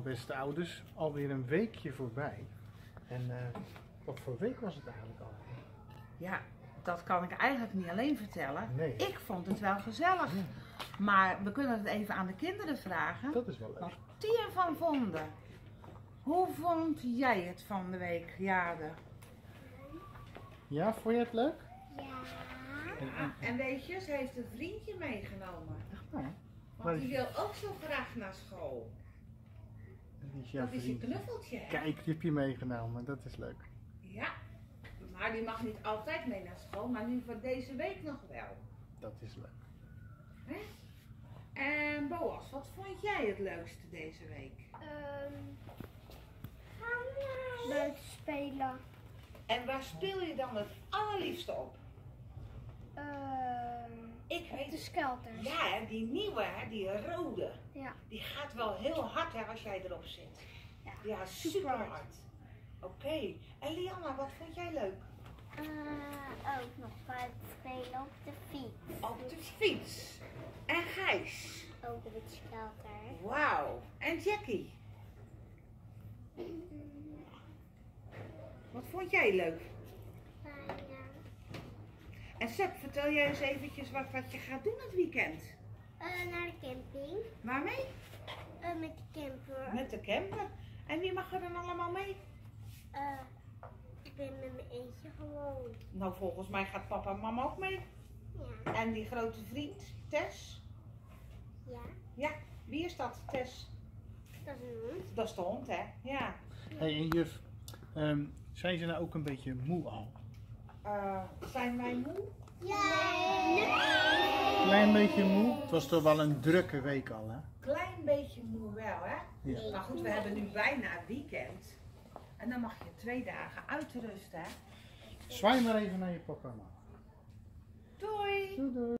Nou, beste ouders, alweer een weekje voorbij. En eh, wat voor week was het eigenlijk al? Ja, dat kan ik eigenlijk niet alleen vertellen. Nee. Ik vond het wel gezellig. Maar we kunnen het even aan de kinderen vragen. Dat is wel leuk. Wat die ervan vonden. Hoe vond jij het van de week, Jade? Ja, vond je het leuk? Ja. En, weet je, ze heeft een vriendje meegenomen. nou, Want die wil ook zo graag naar school. Is jouw Dat is je knuffeltje, hè? Kijk, die heb je meegenomen, dat is leuk. Ja. Maar die mag niet altijd mee naar school, maar nu voor deze week nog wel. Dat is leuk. Hè? En Boas, wat vond jij het leukste deze week? Ehm buiten spelen. En waar speel je dan het allerliefste op? Ehm Ik weet de het. Skelters. Ja, die nieuwe, hè, die rode. Ja. Die gaat wel heel hard hè, als jij erop zit. Ja, Ja, super hard. Oké. En Lianna, wat vond jij leuk? Eh, ook nog buiten spelen op de fiets. Op de fiets. En Gijs. Ook op het skelter. Wauw. En Jackie. Wat vond jij leuk? En Seb, vertel jij eens eventjes wat, wat je gaat doen het weekend. Eh, naar de camping. Waarmee? Eh, met de camper. Met de camper. En wie mag er dan allemaal mee? Eh, ik ben met mijn eentje gewoon. Nou, volgens mij gaat papa en mama ook mee. Ja. En die grote vriend, Tess. Ja. Ja, wie is dat, Tess? Dat is een hond. Dat is de hond, hè? Ja. hey, en juf, ehm, zijn ze nou ook een beetje moe al? Eh, zijn wij moe? Ja. Klein beetje moe? Het was toch wel een drukke week al, hè? Klein beetje moe wel, hè? Ja. Maar goed, we hebben nu bijna het weekend. En dan mag je twee dagen uitrusten, hè? Zwaai maar even naar je papa en mama. Doei! Doei doei.